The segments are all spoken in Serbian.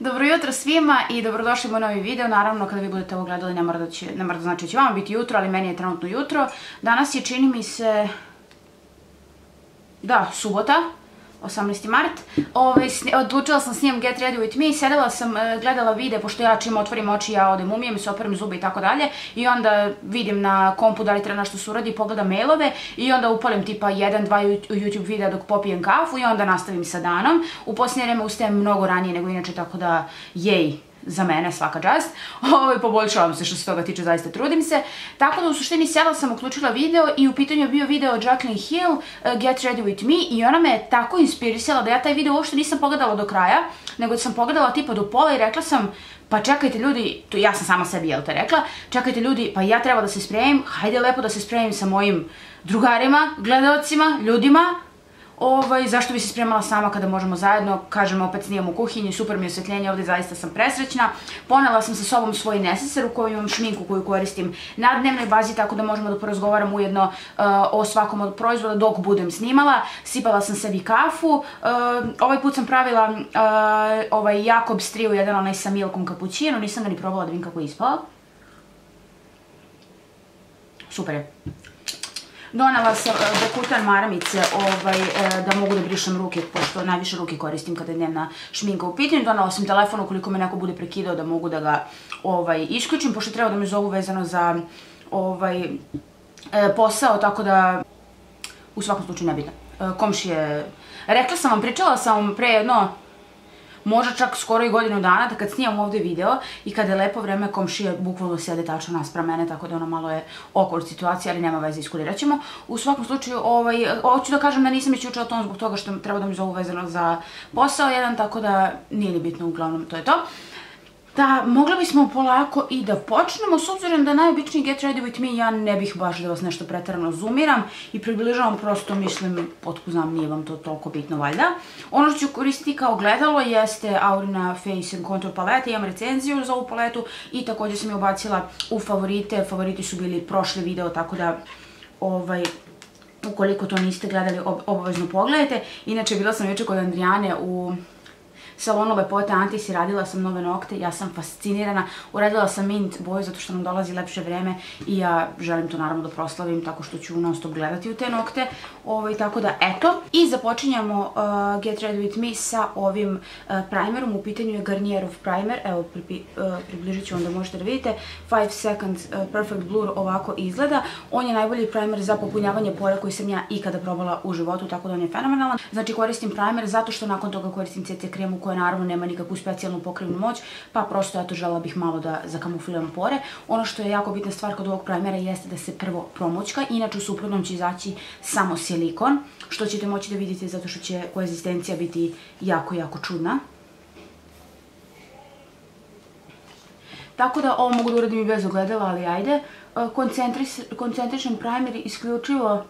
Dobro jutro svima i dobrodošli u novi video. Naravno, kada vi budete ovo gledali, ne mora da, će, ne mora da znači da će vama biti jutro, ali meni je trenutno jutro. Danas je, čini mi se, da, subota. 18. mart. Ove, odlučila sam snijem Get Ready With Me, sedela sam, e, gledala vide, pošto ja čim otvorim oči, ja odem umijem se, operim zube i tako dalje, i onda vidim na kompu da li treba nešto se uradi, pogledam mailove, i onda upalim tipa jedan, dva YouTube videa dok popijem kafu, i onda nastavim sa danom. U posljednje vreme ustajem mnogo ranije nego inače, tako da, jej, za mene svaka čast. Ovaj, poboljšavam se što se toga tiče, zaista trudim se. Tako da u suštini sela sam uključila video i u pitanju je bio video Jacqueline Hill, uh, Get Ready With Me i ona me tako inspirisala da ja taj video uopšte nisam pogledala do kraja, nego sam pogledala tipa do pola i rekla sam pa čekajte ljudi, ja sam sama sebi jel te rekla, čekajte ljudi, pa ja treba da se spremim, hajde lepo da se spremim sa mojim drugarima, gledalcima, ljudima, Ovaj, zašto bi se spremala sama kada možemo zajedno, kažem opet snimam u kuhinji, super mi je osvetljenje, ovde zaista sam presrećna. Ponela sam sa sobom svoj neseser u kojoj imam šminku koju koristim na dnevnoj bazi, tako da možemo da porazgovaram ujedno uh, o svakom od proizvoda dok budem snimala. Sipala sam sebi kafu, uh, ovaj put sam pravila uh, ovaj Jakobs Trio, jedan onaj sa milkom kapućino, nisam ga ni probala da vidim kako je ispala. Super je. Donala sam bekutan maramice ovaj, e, da mogu da brišem ruke, pošto najviše ruke koristim kada je dnevna šminka u pitanju. Donala sam telefon ukoliko me neko bude prekidao da mogu da ga ovaj, isključim, pošto treba da me zovu vezano za ovaj, e, posao, tako da u svakom slučaju nebitno. Komšije, rekla sam vam, pričala sam vam pre jedno možda čak skoro i godinu dana, da kad snijam ovde video i kada je lepo vreme, komšije bukvalno sjede tačno naspra mene, tako da ono malo je okolo situacija, ali nema veze, iskulirat ćemo. U svakom slučaju, ovaj, hoću da kažem da nisam već učila tom zbog toga što treba da mi zovu vezano za posao jedan, tako da nije ni bitno, uglavnom to je to da mogli bismo polako i da počnemo, s obzirom da najobičniji Get Ready With Me, ja ne bih baš da vas nešto pretarano zoomiram i približavam, prosto mislim, otko znam, nije vam to toliko bitno valjda. Ono što ću koristiti kao gledalo jeste Aurina Face Contour paleta, imam recenziju za ovu paletu i također sam je ubacila u favorite, favoriti su bili prošle video, tako da ovaj, ukoliko to niste gledali, obavezno pogledajte. Inače, bila sam juče kod Andrijane u salonu lepote Antis i radila sam nove nokte. Ja sam fascinirana. Uradila sam mint boju zato što nam dolazi lepše vreme i ja želim to naravno da proslavim tako što ću non stop gledati u te nokte. Ovaj, tako da, eto. I započinjamo uh, Get Ready With Me sa ovim uh, primerom. U pitanju je Garnierov primer. Evo, pri, uh, približit ću vam da možete da vidite. 5 Second uh, Perfect Blur ovako izgleda. On je najbolji primer za popunjavanje pore koji sam ja ikada probala u životu, tako da on je fenomenalan. Znači, koristim primer zato što nakon toga koristim CC kremu koja naravno nema nikakvu specijalnu pokrivnu moć, pa prosto eto žela bih malo da zakamufliram pore. Ono što je jako bitna stvar kod ovog primera jeste da se prvo promočka, inače u suprotnom će izaći samo silikon, što ćete moći da vidite zato što će koezistencija biti jako, jako čudna. Tako da ovo mogu da uradim i bez ogledala, ali ajde. Koncentričan primer isključivo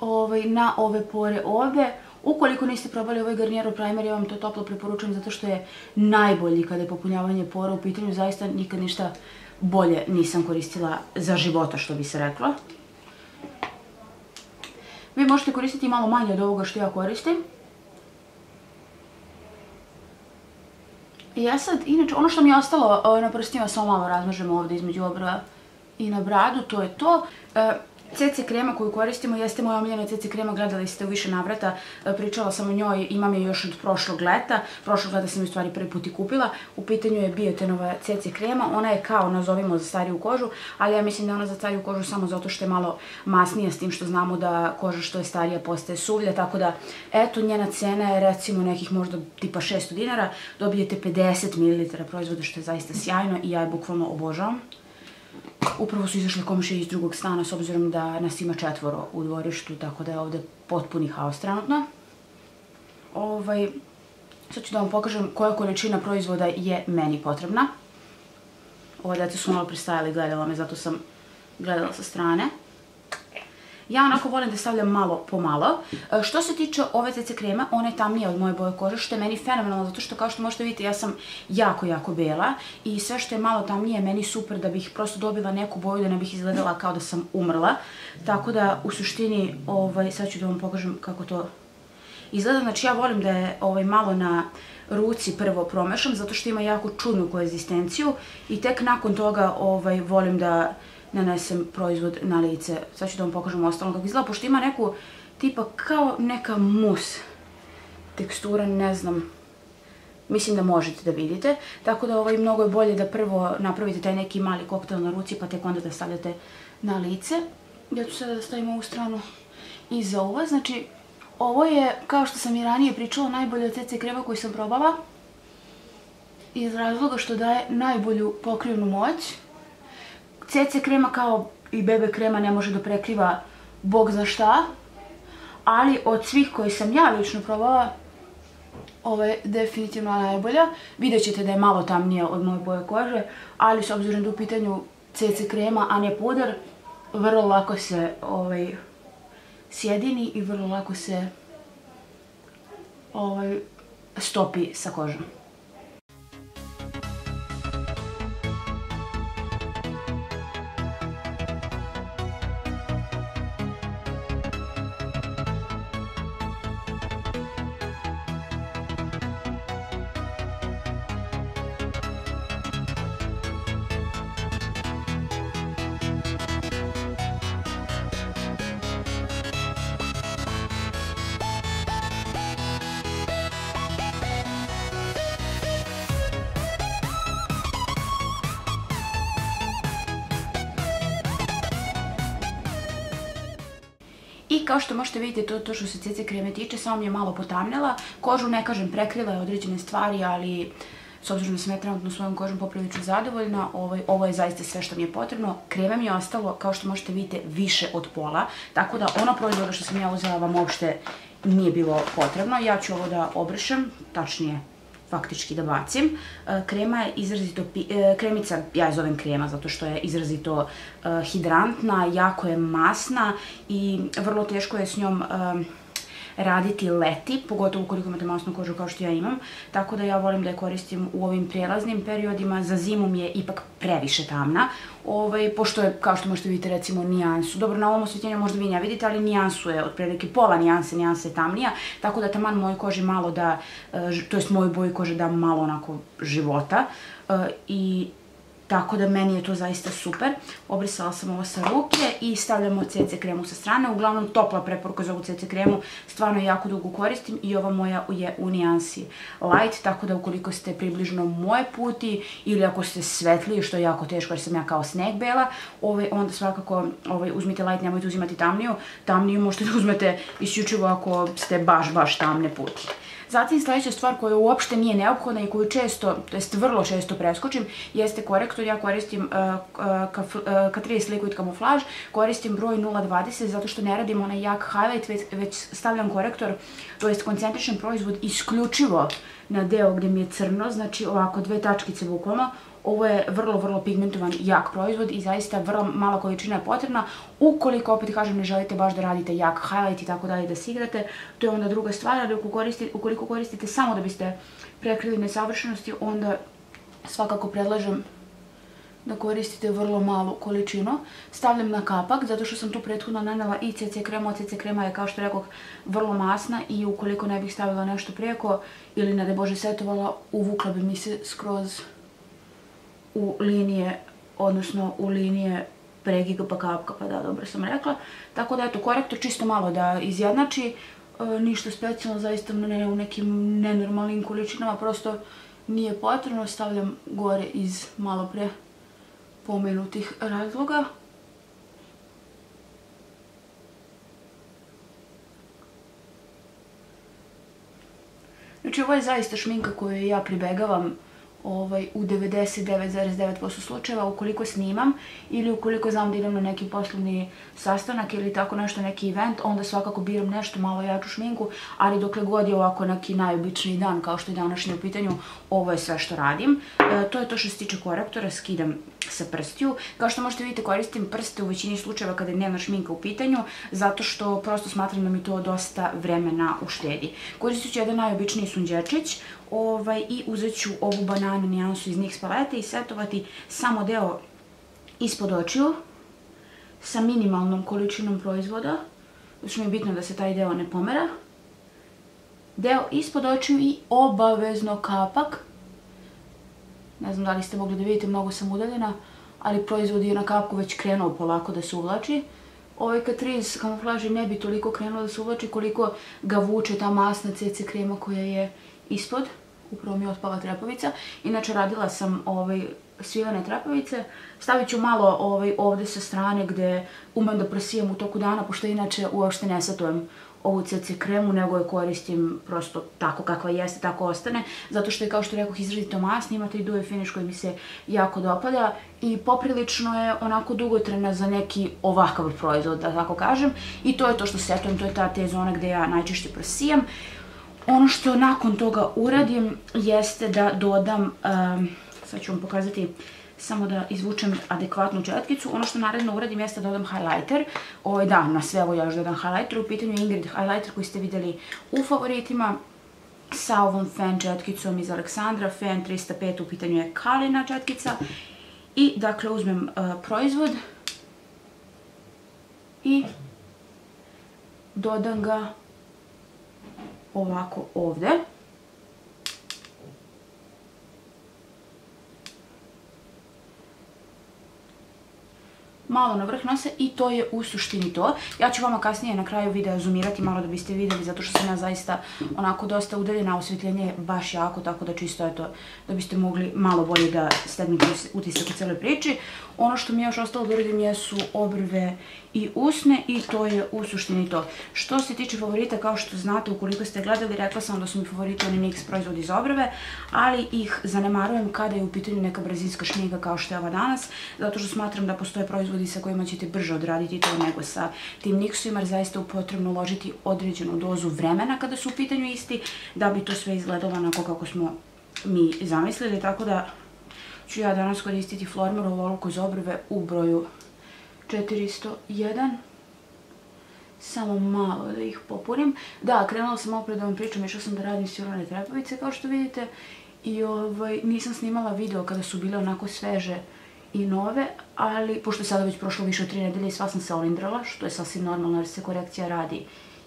ovaj, na ove pore ovde. Ukoliko niste probali ovaj Garnierov primer, ja vam to toplo preporučujem zato što je najbolji kada je popunjavanje pora u pitanju. Zaista nikad ništa bolje nisam koristila za života, što bi se rekla. Vi možete koristiti malo manje od ovoga što ja koristim. Ja sad, inače, ono što mi je ostalo na prstima, samo malo razmažemo ovde između obrva i na bradu, to je to. E, CC krema koju koristimo jeste moja omiljena CC krema, gledali ste u više navrata, e, pričala sam o njoj, imam je još od prošlog leta, prošlog leta sam ju stvari prvi put i kupila, u pitanju je Biotenova CC krema, ona je kao, nazovimo, za stariju kožu, ali ja mislim da ona za stariju kožu samo zato što je malo masnija s tim što znamo da koža što je starija postaje suvlja, tako da, eto, njena cena je recimo nekih možda tipa 600 dinara, dobijete 50 ml proizvoda što je zaista sjajno i ja je bukvalno obožavam. Upravo su izašle komšije iz drugog stana s obzirom da nas ima četvoro u dvorištu, tako da je ovde potpuni haos trenutno. Ovaj, sad ću da vam pokažem koja količina proizvoda je meni potrebna. Ova deca su malo pristajali, gledala me, zato sam gledala sa strane. Ja onako volim da stavljam malo po malo. E, što se tiče ove CC krema, ona je tamnija od moje boje kože, što je meni fenomenalno, zato što kao što možete vidjeti, ja sam jako, jako bela i sve što je malo tamnije je meni super da bih prosto dobila neku boju da ne bih izgledala kao da sam umrla. Tako da, u suštini, ovaj, sad ću da vam pokažem kako to izgleda. Znači ja volim da je ovaj, malo na ruci prvo promešam, zato što ima jako čudnu koegzistenciju i tek nakon toga ovaj, volim da nanesem proizvod na lice. Sad ću da vam pokažem ostalo kako izgleda, pošto ima neku tipa kao neka mus tekstura, ne znam, mislim da možete da vidite. Tako da ovaj, mnogo je bolje da prvo napravite taj neki mali koktel na ruci, pa tek onda da stavljate na lice. Ja ću sada da stavim ovu stranu iza ova. Znači, ovo je, kao što sam i ranije pričala, najbolje od CC krema koju sam probala. Iz razloga što daje najbolju pokrivnu moć. CC krema kao i BB krema ne može da prekriva bog za šta. Ali od svih koji sam ja lično probala, ovo je definitivno najbolja. Vidjet ćete da je malo tamnija od moje boje kože, ali s obzirom da u pitanju CC krema, a ne puder, vrlo lako se ovaj, sjedini i vrlo lako se ovaj, stopi sa kožom. Kao što možete vidjeti, to, to što se CC kreme tiče, samo mi je malo potamnila. Kožu, ne kažem, prekrila je određene stvari, ali s obzirom da sam ja trenutno svojom kožom poprilično zadovoljna, ovaj, ovo je zaista sve što mi je potrebno. Kreme mi je ostalo, kao što možete vidjeti, više od pola, tako da ono proizvoda što sam ja uzela vam uopšte nije bilo potrebno. Ja ću ovo da obrišem, tačnije faktički da bacim. E, krema je izrazito, e, kremica, ja je zovem krema zato što je izrazito e, hidrantna, jako je masna i vrlo teško je s njom raditi leti, pogotovo ukoliko imate masnu kožu kao što ja imam, tako da ja volim da je koristim u ovim prijelaznim periodima, za zimu mi je ipak previše tamna, ovaj, pošto je, kao što možete vidjeti, recimo nijansu, dobro, na ovom osvetljenju možda vi ne vidite, ali nijansu je otprilike pola nijanse, nijansa je tamnija, tako da taman mojoj koži malo da, eh, to jest mojoj boji kože da malo onako života. Eh, i Tako da meni je to zaista super. Obrisala sam ovo sa ruke i stavljamo CC kremu sa strane. Uglavnom topla preporuka za ovu CC kremu. Stvarno jako dugo koristim i ova moja je u nijansi light. Tako da ukoliko ste približno moje puti ili ako ste svetliji, što je jako teško jer sam ja kao sneg bela, ovaj, onda svakako ovaj, uzmite light, nemojte uzimati tamniju. Tamniju možete da uzmete isključivo ako ste baš, baš tamne puti. Zatim sledeća stvar koja uopšte nije neophodna i koju često, to jest vrlo često preskočim, jeste korektor. Ja koristim uh, uh, Catrice Liquid Camouflage, koristim broj 020 zato što ne radim onaj jak highlight, već stavljam korektor, to jest koncentričan proizvod isključivo na deo gde mi je crno, znači ovako dve tačkice bukvalno, Ovo je vrlo, vrlo pigmentovan, jak proizvod i zaista vrlo mala količina je potrebna. Ukoliko, opet kažem, ne želite baš da radite jak highlight i tako dalje da se igrate, to je onda druga stvar, ali ukoliko koristite samo da biste prekrili nesavršenosti, onda svakako predlažem da koristite vrlo malu količinu. Stavljam na kapak, zato što sam tu prethodno nanela i CC krema. CC krema je, kao što rekao, vrlo masna i ukoliko ne bih stavila nešto preko ili ne da Bože setovala, uvukla bi mi se skroz u linije, odnosno u linije pregiga pa kapka, pa da, dobro sam rekla. Tako da, eto, korektor čisto malo da izjednači, e, ništa specijalno, zaista ne u nekim nenormalnim količinama, prosto nije potrebno, stavljam gore iz malo pre pomenutih razloga. Znači, ovo je zaista šminka koju ja pribegavam ovaj, u 99,9% slučajeva ukoliko snimam ili ukoliko znam da idem na neki poslovni sastanak ili tako nešto, neki event, onda svakako biram nešto malo jaču šminku, ali dokle god je ovako neki najobičniji dan kao što je današnji u pitanju, ovo je sve što radim. E, to je to što se tiče korektora, skidam sa prstiju. Kao što možete vidjeti, koristim prste u većini slučajeva kada dnevna šminka u pitanju, zato što prosto smatram da mi to dosta vremena uštedi. Koristit ću jedan najobičniji sunđerčić ovaj, i uzet ću ovu bananu nijansu iz NYX palete i setovati samo deo ispod očiju sa minimalnom količinom proizvoda, što mi je bitno da se taj deo ne pomera. deo ispod očiju i obavezno kapak. Ne znam da li ste mogli da vidite, mnogo sam udaljena, ali proizvod je na kapku već krenuo polako da se uvlači. Ovaj Catrice kamuflaži ne bi toliko krenuo da se uvlači koliko ga vuče ta masna CC krema koja je ispod. Upravo mi je otpala trepavica. Inače radila sam ovaj, svivane trepavice. Stavit ću malo ovaj, ovde sa strane gde umem da prosijam u toku dana, pošto inače uopšte ne satujem ovu CC kremu, nego je koristim prosto tako kakva jeste, tako ostane, zato što je, kao što rekoh, izrazito masna, imate i duve finish koji mi se jako dopada i poprilično je onako dugotrena za neki ovakav proizvod, da tako kažem, i to je to što setujem, to je ta te zona gde ja najčešće prosijam. Ono što nakon toga uradim jeste da dodam, um, sad ću vam pokazati samo da izvučem adekvatnu četkicu. Ono što naredno uradim jeste da dodam highlighter. Ovo, da, na sve ovo ja još dodam highlighter. U pitanju je Ingrid highlighter koji ste videli u favoritima sa ovom fan četkicom iz Aleksandra. Fan 305 u pitanju je Kalina četkica. I, dakle, uzmem uh, proizvod i dodam ga ovako ovde. Malo na vrh nosa i to je u suštini to. Ja ću vama kasnije na kraju videa zoomirati malo da biste videli zato što sam ja zaista onako dosta udaljena, osvjetljenje je baš jako, tako da čisto je to da biste mogli malo bolje da stegnete utisak u celoj priči. Ono što mi je još ostalo da uradim jesu obrve i usne i to je u suštini to. Što se tiče favorita, kao što znate, ukoliko ste gledali, rekla sam da su mi favoriti oni NYX proizvodi za obrve, ali ih zanemarujem kada je u pitanju neka brazilska šmiga kao što je ova danas, zato što smatram da postoje proizvodi sa kojima ćete brže odraditi to nego sa tim NYX-ovima, jer zaista je potrebno uložiti određenu dozu vremena kada su u pitanju isti, da bi to sve izgledalo onako kako smo mi zamislili, tako da ću ja danas koristiti Flormerovu olovku za obrve u broju 401. Samo malo da ih popunim. Da, krenula sam opet da vam pričam, išla sam da radim sirone trepavice, kao što vidite. I ovaj, nisam snimala video kada su bile onako sveže i nove, ali pošto je sada već prošlo više od tri nedelje i sva sam se olindrala, što je sasvim normalno jer se korekcija radi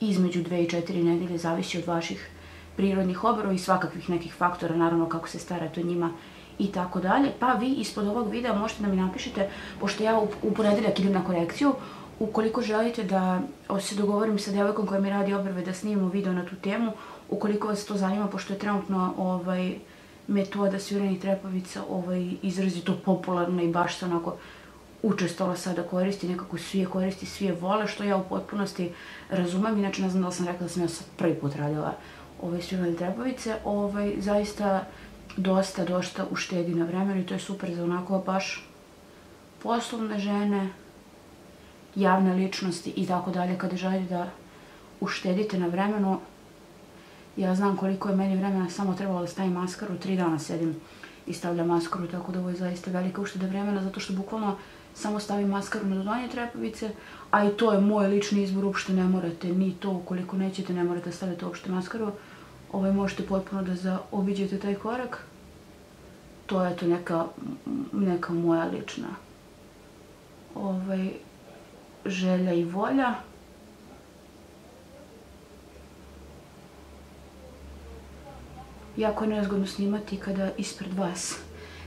između dve i četiri nedelje, zavisi od vaših prirodnih obrova i svakakvih nekih faktora, naravno kako se starate o njima i tako dalje, pa vi ispod ovog videa možete da mi napišete, pošto ja u, ponedeljak idem na korekciju, ukoliko želite da se dogovorim sa devojkom koja mi radi obrve da snimimo video na tu temu, ukoliko vas to zanima, pošto je trenutno ovaj, metoda svirenih trepavica ovaj, izrazito popularna i baš se onako učestala sada koristi, nekako svi je koristi, svi je vole, što ja u potpunosti razumem, inače ne znam da li sam rekla da sam ja sad prvi put radila ove svirane trepavice, ovaj, zaista dosta, dosta uštedi na vremenu i to je super za onako baš poslovne žene, javne ličnosti i tako dalje. Kada želite da uštedite na vremenu, ja znam koliko je meni vremena samo trebalo da stavim maskaru, tri dana sedim i stavljam maskaru, tako da ovo je zaista velika ušteda vremena, zato što bukvalno samo stavim maskaru na donje trepavice, a i to je moj lični izbor, uopšte ne morate ni to, ukoliko nećete, ne morate staviti uopšte maskaru, ovaj, možete potpuno da zaobiđete taj korak. To je to neka, neka moja lična ovaj, želja i volja. Jako je nezgodno snimati kada ispred vas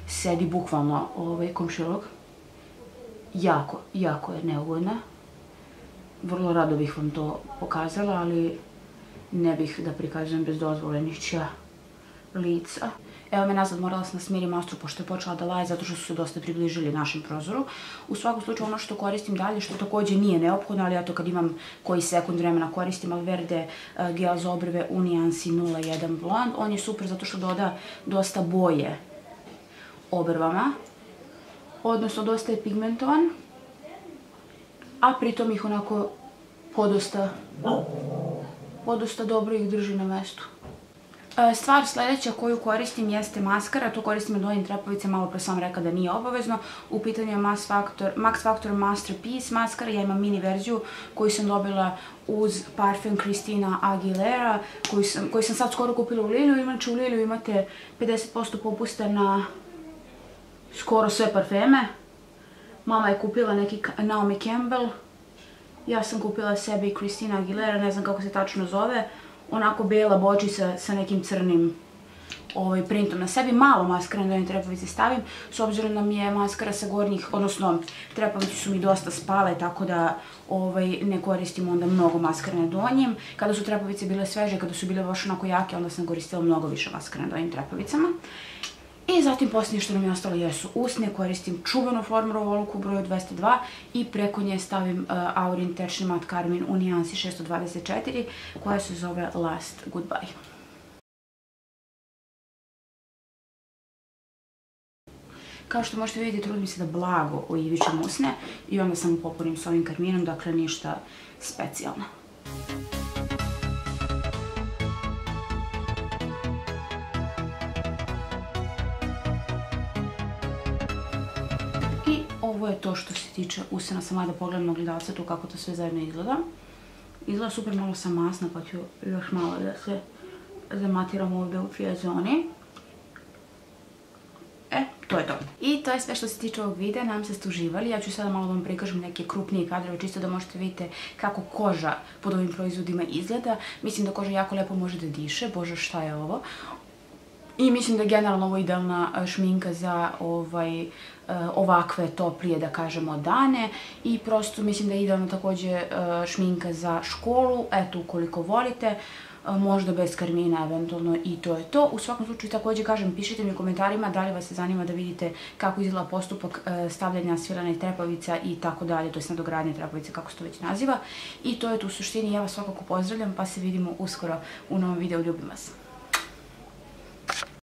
sedi bukvalno ovaj komšilog. Jako, jako je neugodna. Vrlo rado bih vam to pokazala, ali ne bih da prikazujem bez dozvole ničija lica. Evo me nazad, morala sam da smirim Astru pošto je počela da laje zato što su se dosta približili našem prozoru. U svakom slučaju ono što koristim dalje, što takođe nije neophodno, ali ja to kad imam koji sekund vremena koristim, Alverde uh, gel za obrve u nijansi 01 Blond. On je super zato što doda dosta boje obrvama, odnosno dosta je pigmentovan, a pritom ih onako podosta podosta dobro ih drži na mestu. E, stvar sledeća koju koristim jeste maskara, to koristim na donjim trepavice, malo pre sam rekla da nije obavezno. U pitanju je Max Factor, Max Factor Masterpiece maskara, ja imam mini verziju koju sam dobila uz parfum Christina Aguilera, koju sam, koju sam sad skoro kupila u Liliju, inače u Liliju imate 50% popusta na skoro sve parfeme. Mama je kupila neki Naomi Campbell, Ja sam kupila sebi Christina Aguilera, ne znam kako se tačno zove. Onako bela bočica sa nekim crnim ovaj, printom na sebi. Malo maskara na donje trepavice stavim, s obzirom da mi je maskara sa gornjih, odnosno trepavice su mi dosta spale, tako da ovaj, ne koristim onda mnogo maskara na donjim. Kada su trepavice bile sveže, kada su bile baš onako jake, onda sam koristila mnogo više maskara na donjim trepavicama. I zatim posljednje što nam je ostalo jesu usne, koristim čuvenu formulu oluku broju 202 i preko nje stavim uh, Aurin tečni mat karmin u nijansi 624 koja se zove Last Goodbye. Kao što možete vidjeti, trudim se da blago oivičem usne i onda samo popunim s ovim karminom, dakle ništa specijalno. Ovo je to što se tiče usena. Sam da pogledam na gledalca tu kako to sve zajedno izgleda. Izgleda super, malo sam masna pa ću još malo da se zamatiram ovdje u fijazoni to je to. I to je sve što se tiče ovog videa, nam se ste uživali. Ja ću sada malo da vam prikažem neke krupnije kadrove, čisto da možete vidjeti kako koža pod ovim proizvodima izgleda. Mislim da koža jako lepo može da diše, bože šta je ovo. I mislim da je generalno ovo idealna e, šminka za ovaj, e, ovakve toplije, da kažemo, dane. I prosto mislim da je idealna također e, šminka za školu, eto, ukoliko volite možda bez karmina eventualno i to je to. U svakom slučaju također kažem, pišite mi u komentarima da li vas se zanima da vidite kako izgleda postupak stavljanja svilane trepavica i tako dalje, to je nadogradnje trepavice kako se to već naziva. I to je to u suštini, ja vas svakako pozdravljam pa se vidimo uskoro u novom videu, ljubim vas.